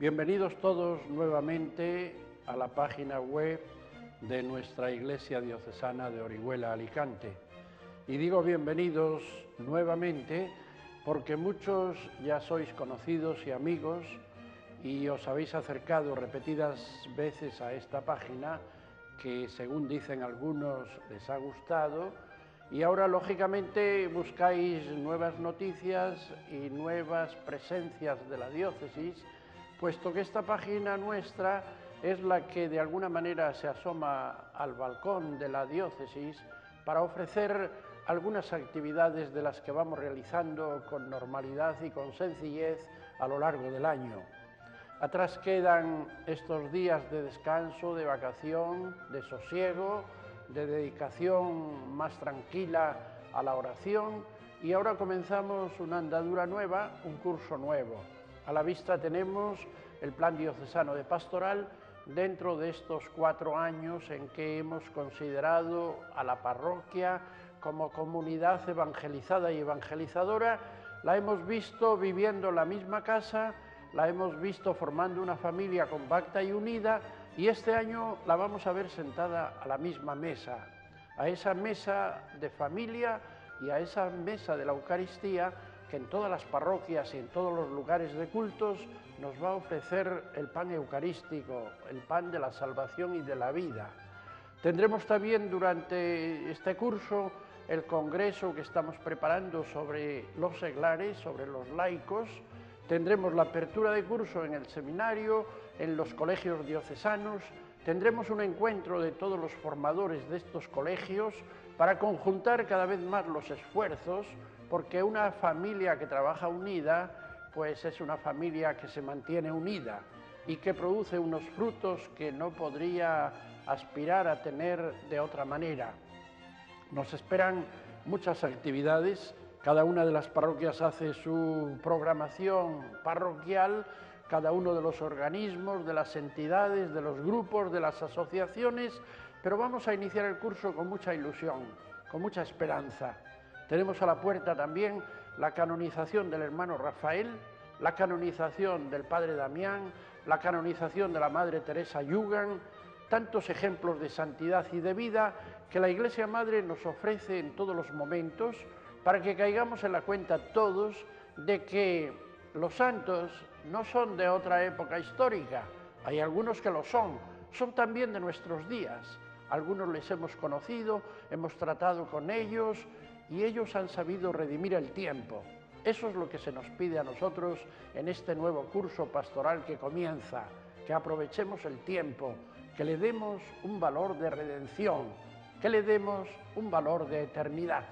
Bienvenidos todos nuevamente a la página web de nuestra Iglesia Diocesana de Orihuela, Alicante. Y digo bienvenidos nuevamente porque muchos ya sois conocidos y amigos y os habéis acercado repetidas veces a esta página que según dicen algunos les ha gustado y ahora lógicamente buscáis nuevas noticias y nuevas presencias de la diócesis puesto que esta página nuestra es la que de alguna manera se asoma al balcón de la diócesis para ofrecer algunas actividades de las que vamos realizando con normalidad y con sencillez a lo largo del año. Atrás quedan estos días de descanso, de vacación, de sosiego, de dedicación más tranquila a la oración y ahora comenzamos una andadura nueva, un curso nuevo. A la vista tenemos el Plan Diocesano de Pastoral dentro de estos cuatro años en que hemos considerado a la parroquia como comunidad evangelizada y evangelizadora, la hemos visto viviendo en la misma casa, la hemos visto formando una familia compacta y unida y este año la vamos a ver sentada a la misma mesa, a esa mesa de familia y a esa mesa de la Eucaristía que en todas las parroquias y en todos los lugares de cultos nos va a ofrecer el pan eucarístico, el pan de la salvación y de la vida. Tendremos también durante este curso el congreso que estamos preparando sobre los seglares, sobre los laicos. Tendremos la apertura de curso en el seminario, en los colegios diocesanos. Tendremos un encuentro de todos los formadores de estos colegios para conjuntar cada vez más los esfuerzos porque una familia que trabaja unida, pues es una familia que se mantiene unida y que produce unos frutos que no podría aspirar a tener de otra manera. Nos esperan muchas actividades, cada una de las parroquias hace su programación parroquial, cada uno de los organismos, de las entidades, de los grupos, de las asociaciones, pero vamos a iniciar el curso con mucha ilusión, con mucha esperanza. Tenemos a la puerta también la canonización del hermano Rafael, la canonización del padre Damián, la canonización de la madre Teresa Yugan, tantos ejemplos de santidad y de vida que la Iglesia Madre nos ofrece en todos los momentos para que caigamos en la cuenta todos de que los santos no son de otra época histórica, hay algunos que lo son, son también de nuestros días. Algunos les hemos conocido, hemos tratado con ellos, y ellos han sabido redimir el tiempo. Eso es lo que se nos pide a nosotros en este nuevo curso pastoral que comienza, que aprovechemos el tiempo, que le demos un valor de redención, que le demos un valor de eternidad.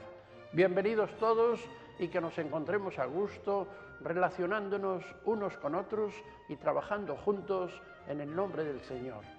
Bienvenidos todos y que nos encontremos a gusto relacionándonos unos con otros y trabajando juntos en el nombre del Señor.